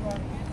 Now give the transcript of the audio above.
you are.